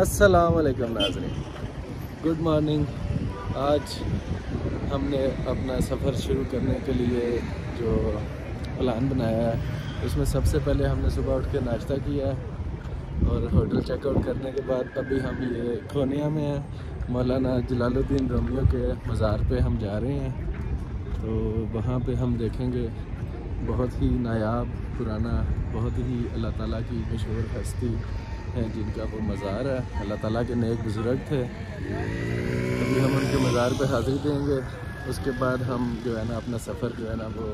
अस्सलाम वालेकुम good morning. आज हमने अपना सफ़र शुरू करने के लिए जो प्लान बनाया है, उसमें सबसे पहले हमने सुबह उठ के नाश्ता किया है और होटल चेकआउट करने के बाद अभी हम ये खोनिया में हैं, मौलाना जलालुद्दीन रोमियो के मज़ार पे हम जा रहे हैं। तो वहाँ पे हम देखेंगे बहुत ही नायाब पुराना बहुत ही अल्लाह ताला की मशहूर हस्ती हैं जिनका वो मज़ार है। अल्लाह ताला के नेक बुज़ुर्ग थे। अभी हम उनके मज़ार पे हाज़िर देंगे। उसके बाद हम जो है ना अपना सफ़र जो है ना वो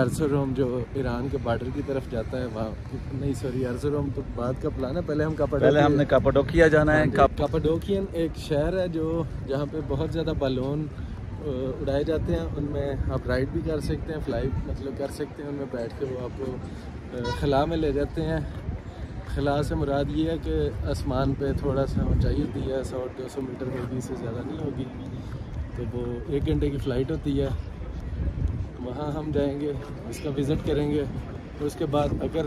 एर्सोरोम जो ईरान के बॉर्डर की तरफ़ जाता है वहाँ नहीं सॉरी एर्सोरोम तो बाद का प्लान है। पहले हम कापाडोकिया पहले हमने कापाडोकिया जाना है हाँ कापाडोकियन एक शहर है जो जहाँ पे बहुत ज़्यादा बलून उड़ाए जाते हैं, उनमें आप राइड भी कर सकते हैं फ़्लाइट मतलब कर सकते हैं, उनमें बैठ के वो आपको खला में ले जाते हैं। खला से मुराद ये है कि आसमान पे थोड़ा सा ऊंचाई होती है, सौ, दो सौ मीटर होगी इससे ज़्यादा नहीं होगी। तो वो एक घंटे की फ़्लाइट होती है। वहाँ हम जाएँगे, उसका विज़िट करेंगे। तो उसके बाद अगर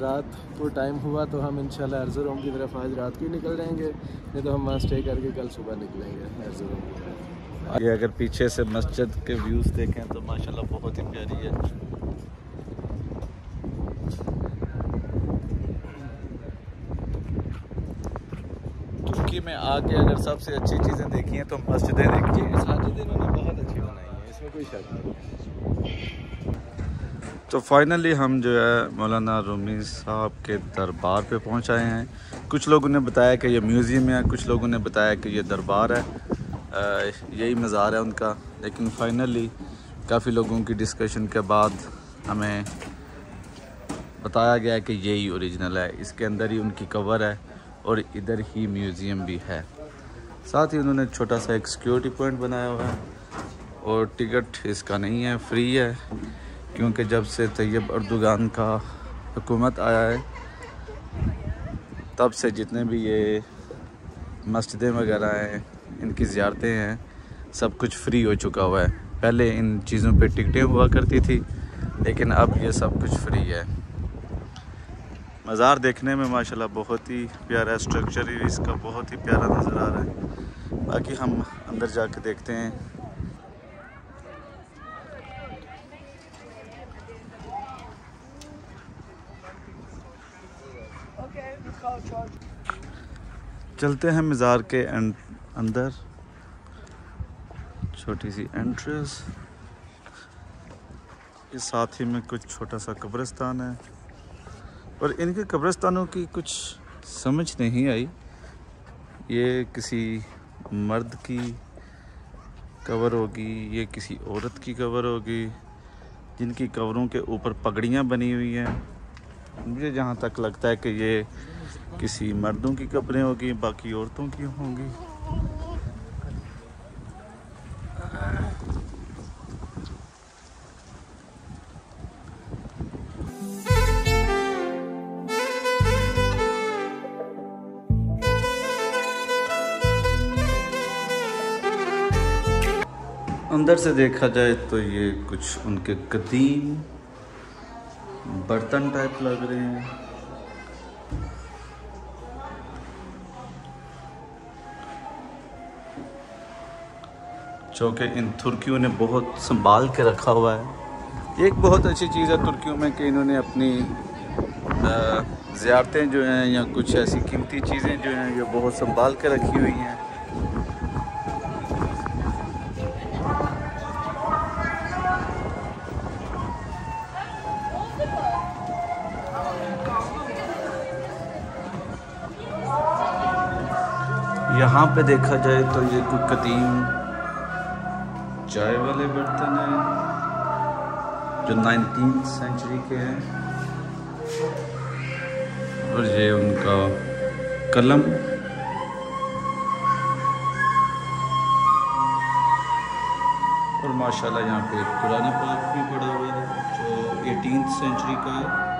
रात को टाइम हुआ तो हम इंशाल्लाह अर्जुरोम की तरफ़ आज रात को निकल जाएँगे, नहीं तो हम वहाँ स्टे करके कल सुबह निकलेंगे अर्जुरोम की तरफ़। ये अगर पीछे से मस्जिद के व्यूज़ देखें तो माशाल्लाह बहुत ही प्यारी है। तुर्की में आके अगर सबसे अच्छी चीज़ें देखी हैं तो मस्जिदें देखी हैं। मसाजिद इन्होंने बहुत अच्छी बनाई है। इसमें कोई शक नहीं तो फाइनली हम जो है मौलाना रूमी साहब के दरबार पे पहुँच आए हैं। कुछ लोगों ने बताया कि ये म्यूज़ियम है, कुछ लोगों ने बताया कि ये दरबार है। यही मज़ार है उनका। लेकिन फाइनली काफ़ी लोगों की डिस्कशन के बाद हमें बताया गया कि यही ओरिजिनल है। इसके अंदर ही उनकी कवर है और इधर ही म्यूज़ियम भी है। साथ ही उन्होंने छोटा सा एक सिक्योरिटी पॉइंट बनाया हुआ है और टिकट इसका नहीं है फ्री है, क्योंकि जब से तैयब अर्दुगान का हुकूमत आया है, तब से जितने भी ये मस्जिदें वगैरह हैं इनकी ज़्यारतें हैं, सब कुछ फ्री हो चुका हुआ है। पहले इन चीज़ों पे टिकटें हुआ करती थी, लेकिन अब ये सब कुछ फ्री है। मज़ार देखने में, माशाल्लाह, बहुत ही प्यारा स्ट्रक्चर ही, इसका बहुत ही प्यारा नज़र आ रहा है। बाकी हम अंदर जाके देखते हैं। चलते हैं मज़ार के अंदर, छोटी सी एंट्रेंस के साथ ही में कुछ छोटा सा कब्रिस्तान है। और इनके कब्रस्तानों की कुछ समझ नहीं आई। ये किसी मर्द की कवर होगी, ये किसी औरत की कवर होगी, जिनकी कवरों के ऊपर पगड़ियाँ बनी हुई हैं। मुझे जहाँ तक लगता है कि ये किसी मर्दों की कपड़े होगी, बाकी औरतों की होंगी। अंदर से देखा जाए तो ये कुछ उनके कदीम बर्तन टाइप लग रहे हैं। जो कि इन तुर्कियों ने बहुत संभाल के रखा हुआ है। एक बहुत अच्छी चीज़ है तुर्कियों में कि इन्होंने अपनी ज़्यारतें जो हैं या कुछ ऐसी कीमती चीज़ें जो हैं, ये बहुत संभाल के रखी हुई हैं। यहाँ पे देखा जाए तो ये कोई कदीम चाय वाले बर्तन हैं, जो नाइनटीन सेंचुरी के हैं। और ये उनका कलम। और माशाल्लाह यहाँ पे कुरान पाक भी पड़ा हुआ है, जो एटीन सेंचुरी का है।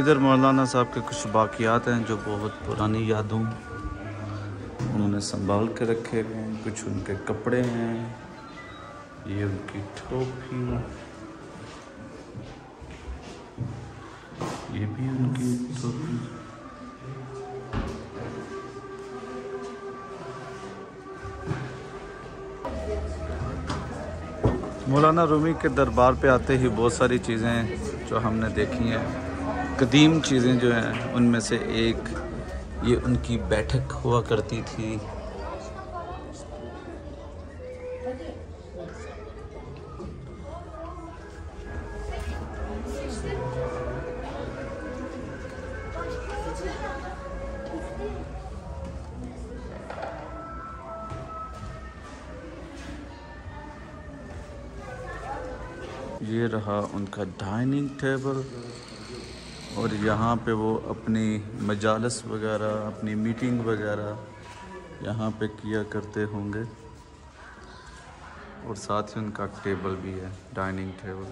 इधर मौलाना साहब के कुछ बाकियात हैं जो बहुत पुरानी यादों उन्होंने संभाल के रखे हुए हैं। कुछ उनके कपड़े हैं, ये उनकी टोपी, ये भी उनकी टोपी। मौलाना रूमी के दरबार पे आते ही बहुत सारी चीज़ें जो हमने देखी हैं। कदीम चीज़ें जो हैं, उनमें से एक ये उनकी बैठक हुआ करती थी। ये रहा उनका डाइनिंग टेबल। और यहाँ पे वो अपनी मजालस वगैरह अपनी मीटिंग वगैरह यहाँ पे किया करते होंगे। और साथ ही उनका टेबल भी है dining table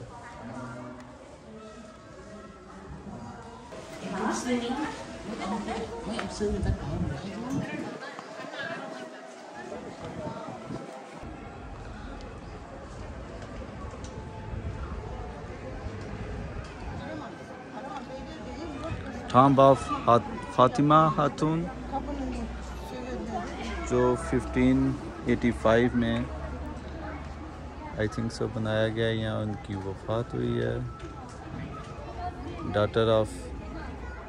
tomb of Fatima Khatun जो 1585 में आई थिंक सो बनाया गया है, यहाँ उनकी वफात हुई है। Daughter of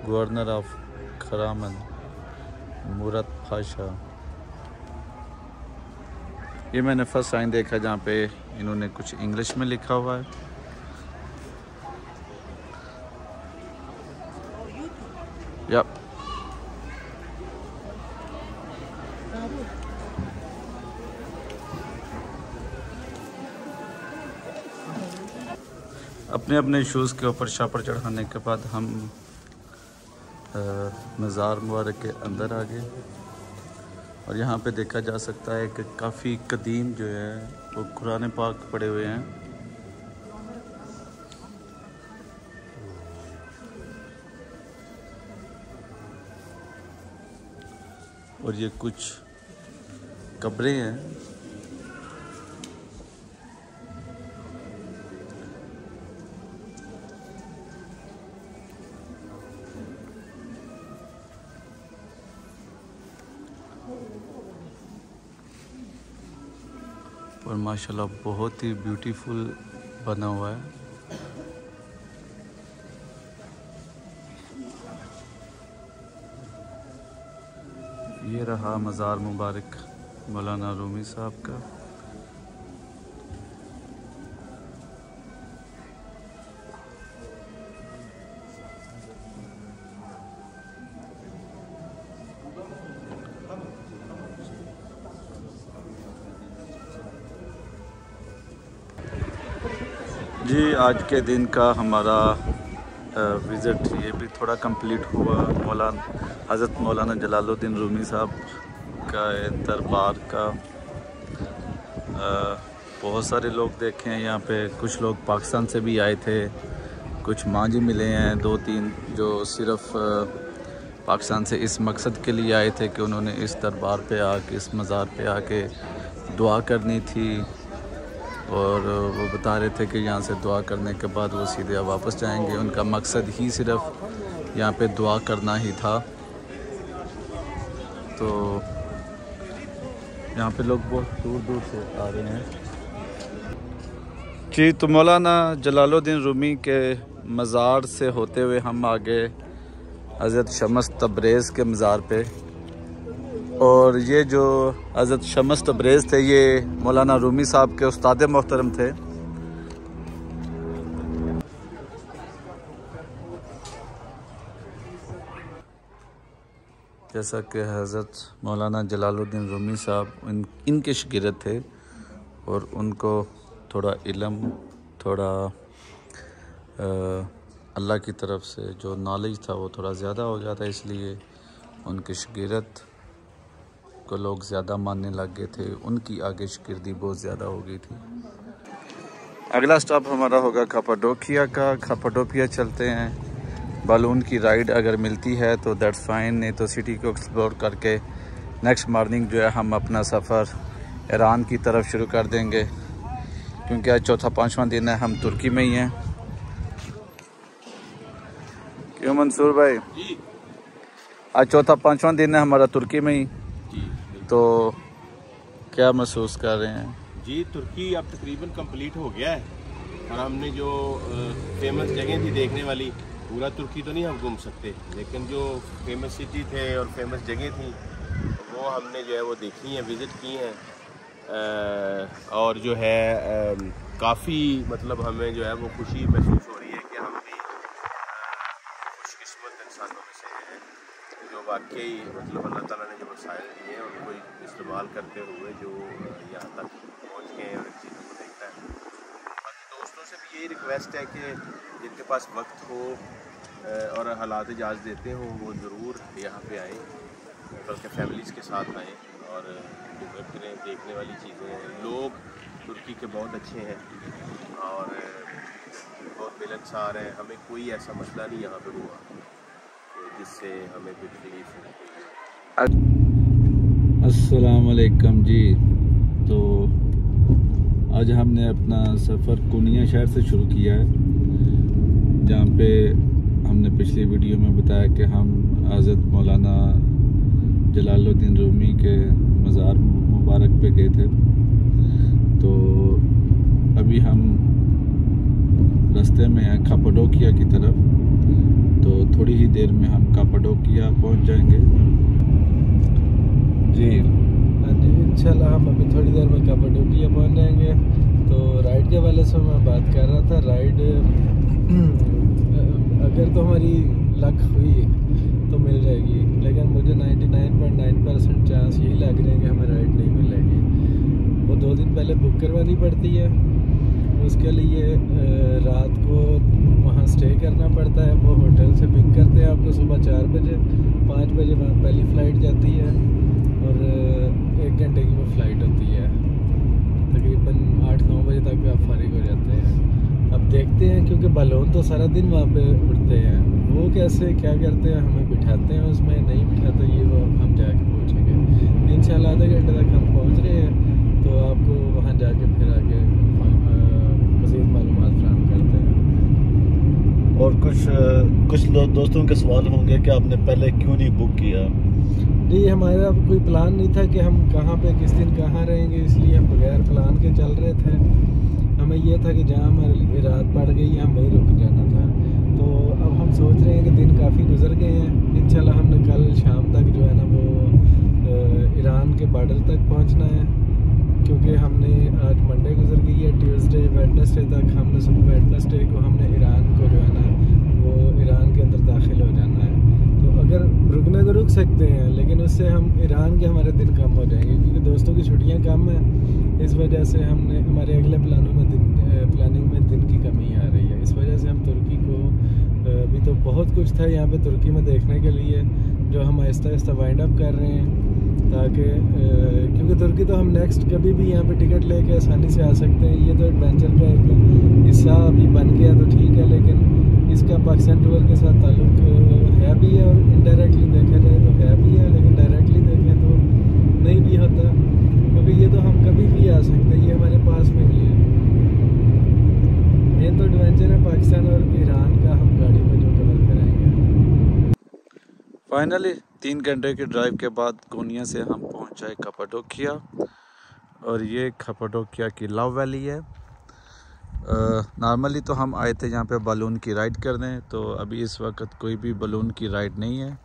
governor of Karaman Murat Pasha ये मैंने फ़र्स्ट साइन देखा जहाँ पे इन्होंने कुछ इंग्लिश में लिखा हुआ है। Yep. अपने अपने शूज़ के ऊपर शापर चढ़ाने के बाद हम मज़ार मुबारक के अंदर आ गए और यहाँ पे देखा जा सकता है कि काफ़ी कदीम जो है, वो कुरान पाक पड़े हुए हैं और ये कुछ कब्रें हैं। और माशाल्लाह बहुत ही ब्यूटीफुल बना हुआ है। मज़ार मुबारक, मौलाना रूमी साहब का। जी, आज के दिन का हमारा विज़िट ये भी थोड़ा कंप्लीट हुआ। मौलाना, हज़रत मौलाना जलालुद्दीन रूमी साहब का है दरबार का बहुत सारे लोग देखे हैं यहाँ पे। कुछ लोग पाकिस्तान से भी आए थे। कुछ मांझी मिले हैं, दो तीन, जो सिर्फ़ पाकिस्तान से इस मकसद के लिए आए थे कि उन्होंने इस दरबार पे आके, इस मज़ार पे आके दुआ करनी थी। और वो बता रहे थे कि यहाँ से दुआ करने के बाद वो सीधे वापस जाएँगे। उनका मकसद ही सिर्फ़ यहाँ पे दुआ करना ही था। तो यहाँ पे लोग बहुत दूर दूर से आ रहे हैं। जी तो मौलाना जलालुद्दीन रूमी के मज़ार से होते हुए हम आगे हज़रत शमस तब्रेज़ के मज़ार पे। और ये जो हज़रत शमस तब्रेज़ थे, ये मौलाना रूमी साहब के उस्ताद मोहतरम थे। जैसा कि हज़रत मौलाना जलालुद्दीन रूमी साहब इन, इनके शगिरत थे और उनको थोड़ा इलम, थोड़ा अल्लाह की तरफ़ से जो नॉलेज था वो थोड़ा ज़्यादा हो गया था इसलिए उनकी शगिरत को लोग ज़्यादा मानने लग गए थे। उनकी आगे शगिरदी बहुत ज़्यादा हो गई थी। अगला स्टॉप हमारा होगा खापाडोकिया का। खापाडोपिया चलते हैं। बालून की राइड अगर मिलती है तो दैट्स फाइन नहीं तो सिटी को एक्सप्लोर करके नेक्स्ट मॉर्निंग जो है हम अपना सफ़र ईरान की तरफ़ शुरू कर देंगे। क्योंकि आज चौथा पाँचवा दिन है हम तुर्की में ही हैं। क्यों मंसूर भाई? आज चौथा पाँचवा दिन है हमारा तुर्की में ही। तो क्या महसूस कर रहे हैं? जी तुर्की अब तकरीबन कंप्लीट हो गया है। और हमने जो फ़ेमस जगह थी देखने वाली पूरा तुर्की तो नहीं हम घूम सकते, लेकिन जो फ़ेमस सिटी थे और फ़ेमस जगह थी, वो हमने जो है वो देखी हैं विज़िट की हैं। और जो है काफ़ी मतलब हमें जो है वो खुशी महसूस हो रही है कि हम भी खुशकस्मत इंसानों में से हैं, जो वाकई मतलब अल्लाह ताला ने जो वसाइल दिए हैं, उनको इस्तेमाल करते हुए जो यहाँ तक पहुँच गए हैं और इन चीज़ों को देखता है बाकी दोस्तों से भी यही रिक्वेस्ट है कि जिनके पास वक्त हो और हालात इजाज़त देते हों, वो ज़रूर यहाँ पे आएँ, बल्कि फैमिलीज़ के साथ आए और घूमें फिरें देखने वाली चीज़ें लोग तुर्की के बहुत अच्छे हैं और बहुत मिलनसार हैं। हमें कोई ऐसा मसला नहीं यहाँ पे हुआ जिससे हमें कोई तकलीफ़ हो। अस्सलाम वालेकुम जी। तो आज हमने अपना सफ़र कुनिया शहर से शुरू किया है, जहाँ पे हमने पिछली वीडियो में बताया कि हम हज़रत मौलाना जलालुद्दीन रूमी के मज़ार मुबारक पे गए थे। तो अभी हम रास्ते में हैं कापाडोकिया की तरफ़ तो थोड़ी ही देर में हम कापाडोकिया पहुँच जाएँगे। जी। इंशाल्लाह हम अभी थोड़ी देर में कापाडोकिया पहुँच जाएँगे। तो राइड के वाले से मैं बात कर रहा था। राइड अगर तो हमारी लक हुई तो मिल जाएगी। लेकिन मुझे 99.9 परसेंट चांस यही लग रहे हैं कि हमें राइड नहीं मिलेगी। वो दो दिन पहले बुक करवानी पड़ती है। उसके लिए रात को वहाँ स्टे करना पड़ता है। वो होटल से पिक करते हैं आपको सुबह चार बजे। पाँच बजे वहाँ पहली फ़्लाइट जाती है। और एक घंटे की वो फ़्लाइट होती है। तकरीबन आठ नौ बजे तक आप फारिग हो जाते हैं। अब देखते हैं, क्योंकि बलून तो सारा दिन वहाँ पे उड़ते हैं। वो कैसे, क्या करते हैं, हमें बिठाते हैं, उसमें नहीं बिठाते, ये वो हम जाके पहुँचेंगे इन आधे घंटे तक हम पहुँच रहे हैं तो आपको वहाँ जाके फिर आगे मज़ीद मालूम फ्राहम करते हैं। और कुछ कुछ दोस्तों के सवाल होंगे कि आपने पहले क्यों नहीं बुक किया? जी हमारा कोई प्लान नहीं था कि हम कहाँ पे, किस दिन कहाँ रहेंगे, इसलिए हम बगैर प्लान के चल रहे थे। हमें यह था कि जहाँ हमारी रात पड़ गई, हम वहीं रुक जाना था। तो अब हम सोच रहे हैं कि दिन काफ़ी गुजर गए हैं। इंशाल्लाह हमने कल शाम तक जो है ना वो ईरान के बॉर्डर तक पहुँचना है। क्योंकि हमने आज मंडे गुजर गई है ट्यूसडे वेडनेसडे तक हमने सुबह वेडनेसडे को हमने ईरान को जो है ना वो ईरान के अंदर दाखिल हो जाना है तो अगर रुकने तो रुक सकते हैं, लेकिन उससे हम ईरान के हमारे दिन कम हो जाएँगे, क्योंकि दोस्तों की छुट्टियाँ कम हैं। इस वजह से हमने, हमारे अगले प्लानों में दिन प्लानिंग में दिन की कमी है इस वजह से हम तुर्की को अ, अभी तो बहुत कुछ था यहाँ पे तुर्की में देखने के लिए, जो हम आहिस्ता आहिस्ता वाइंड अप कर रहे हैं, ताकि क्योंकि तुर्की तो हम नेक्स्ट कभी भी यहाँ पे टिकट लेके आसानी से आ सकते हैं। ये तो एडवेंचर का एक हिस्सा अभी बन गया तो ठीक है, लेकिन इसका पाकिस्तान टूर के साथ ताल्लुक है भी है और इनडायरेक्टली देखा जाए तो है भी है, लेकिन डायरेक्टली देखें तो नहीं भी होता। क्योंकि ये तो हम कभी भी आ सकते हैं, ये हमारे पास में ही है। ये तो एडवेंचर है, पाकिस्तान और ईरान का हम गाड़ी में फाइनली तीन घंटे की ड्राइव के बाद कोनिया से हम पहुँचे कपाडोकिया और ये कपाडोकिया की लव वैली है। नॉर्मली तो हम आए थे यहाँ पे बलून की राइड करने तो अभी इस वक्त कोई भी बलून की राइड नहीं है।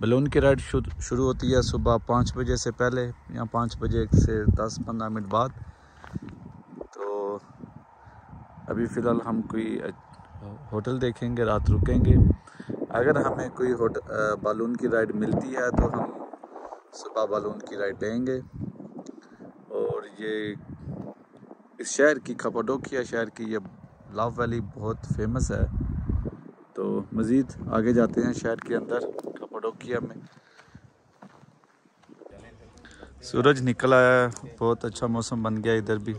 बलून की राइड शुरू होती है सुबह पाँच बजे से पहले, या पाँच बजे से दस पंद्रह मिनट बाद। तो अभी फ़िलहाल हम कोई होटल देखेंगे, रात रुकेंगे। अगर हमें कोई होट बालून की राइड मिलती है तो हम सुबह बालून की राइड लेंगे। और ये इस शहर की खपाडोकिया शहर की ये लव वैली बहुत फ़ेमस है। तो मज़ीद आगे जाते हैं शहर के अंदर खपाडोकिया में। सूरज निकल आया बहुत अच्छा मौसम बन गया इधर भी।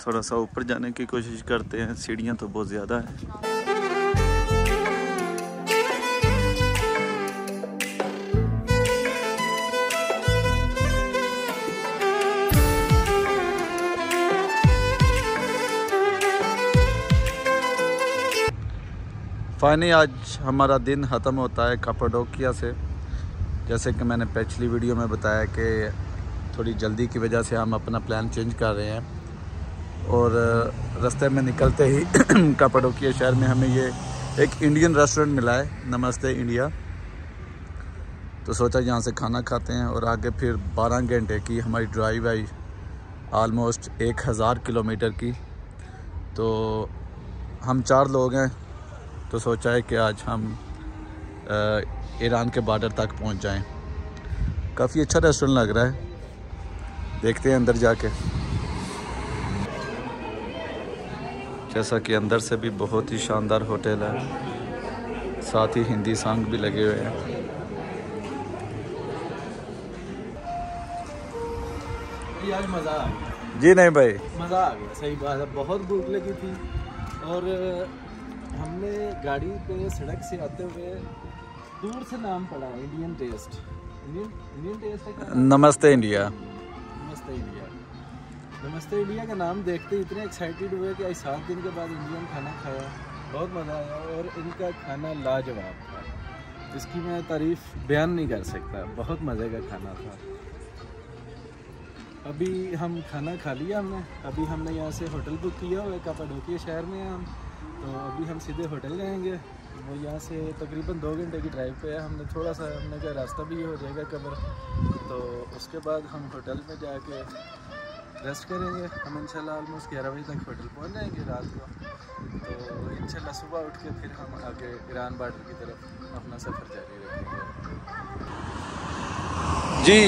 थोड़ा सा ऊपर जाने की कोशिश करते हैं, सीढ़ियाँ तो बहुत ज़्यादा है। फ़ाइनली आज हमारा दिन ख़त्म होता है कपाडोकिया से। जैसे कि मैंने पिछली वीडियो में बताया कि थोड़ी जल्दी की वजह से हम अपना प्लान चेंज कर रहे हैं। और रास्ते में निकलते ही कपाडोकिया शहर में हमें ये एक इंडियन रेस्टोरेंट मिला है, नमस्ते इंडिया तो सोचा यहाँ से खाना खाते हैं और आगे फिर 12 घंटे की हमारी ड्राइव आई आलमोस्ट एक हज़ार किलोमीटर की। तो हम चार लोग हैं तो सोचा है कि आज हम ईरान के बॉर्डर तक पहुँच जाएँ। काफ़ी अच्छा रेस्टोरेंट लग रहा है। देखते हैं अंदर जाके। जैसा कि अंदर से भी बहुत ही शानदार होटल है। साथ ही हिंदी सॉन्ग भी लगे हुए हैं। आज मज़ा आ गया। जी नहीं भाई। मज़ा आ गया सही बात है। बहुत भूख लगी थी। और हमने गाड़ी पे सड़क से आते हुए दूर से नाम पड़ा Indian taste Indian Indian taste है नमस्ते India Namaste India Namaste India का नाम देखते ही इतने एक्साइटेड हुए कि आज सात दिन के बाद इंडियन खाना खाया। बहुत मज़ा आया और इनका खाना लाजवाब था। इसकी मैं तारीफ़ बयान नहीं कर सकता। बहुत मज़े का खाना था। अभी हम खाना खा लिया हमने। अभी हमने यहाँ से होटल बुक किया हुआ है कापाडोकिया शहर में हम। तो अभी हम सीधे होटल जाएँगे। वो यहाँ से तकरीबन दो घंटे की ड्राइव पे है। हमने थोड़ा सा, हमने कहा रास्ता भी हो जाएगा कवर तो उसके बाद हम होटल में जाके रेस्ट करेंगे। हम इंशाल्लाह ऑलमोस्ट ग्यारह बजे तक होटल पहुँच जाएँगे रात को। तो इंशाल्लाह सुबह उठ के फिर हम आगे ईरान बॉर्डर की तरफ़ अपना सफ़र जारी रखेंगे। जी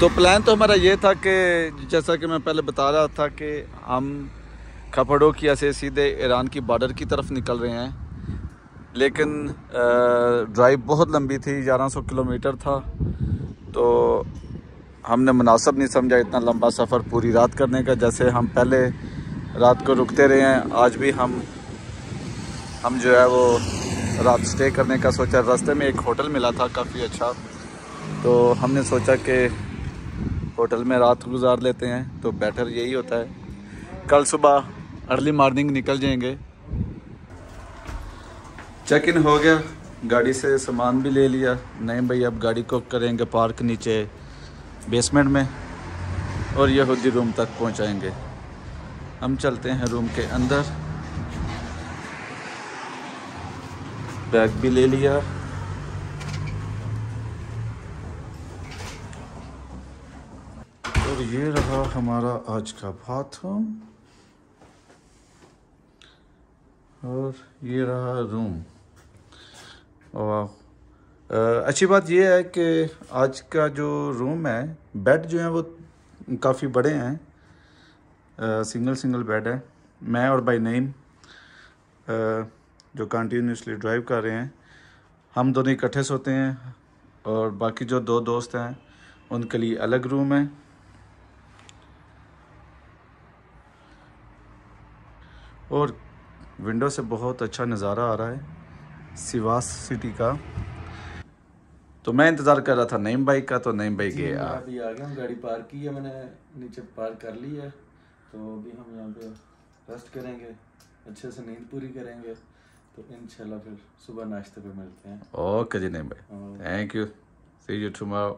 तो प्लान तो हमारा ये था कि जैसा कि मैं पहले बता रहा था कि हम खपड़ोकिया से सीधे ईरान की बॉर्डर की तरफ़ निकल रहे हैं। लेकिन ड्राइव बहुत लंबी थी 1100 किलोमीटर था। तो हमने मुनासब नहीं समझा इतना लंबा सफ़र पूरी रात करने का। जैसे हम पहले रात को रुकते रहे हैं, आज भी हम हम जो है वो रात स्टे करने का सोचा। रास्ते में एक होटल मिला था, काफ़ी अच्छा। तो हमने सोचा कि होटल में रात गुजार लेते हैं तो बेटर यही होता है। कल सुबह अर्ली मॉर्निंग निकल जाएँगे। चेक इन हो गया। गाड़ी से सामान भी ले लिया। नहीं भाई, अब गाड़ी को करेंगे पार्क नीचे बेसमेंट में और यहूदी रूम तक पहुंचाएँगे। हम चलते हैं रूम के अंदर। बैग भी ले लिया। और ये रहा हमारा आज का बाथरूम और ये रहा रूम वाह अच्छी बात यह है कि आज का जो रूम है बेड जो है वो काफ़ी बड़े हैं। आ, सिंगल सिंगल बेड है। मैं और भाई नईम जो कंटिन्यूसली ड्राइव कर रहे हैं हम दोनों इकट्ठे सोते हैं और बाकी जो दो दोस्त हैं उनके लिए अलग रूम है। और विंडो से बहुत अच्छा नज़ारा आ रहा है सिवास सिटी का। तो मैं इंतज़ार कर रहा था नईम भाई का तो नईम भाई गया अभी आ गया हम गाड़ी पार्क की है मैंने नीचे पार्क कर ली है। तो अभी हम यहाँ पे रेस्ट करेंगे अच्छे से नींद पूरी करेंगे। तो इंशाल्लाह फिर सुबह नाश्ते पे मिलते हैं। ओके जी नईम भाई। Thank you see you tomorrow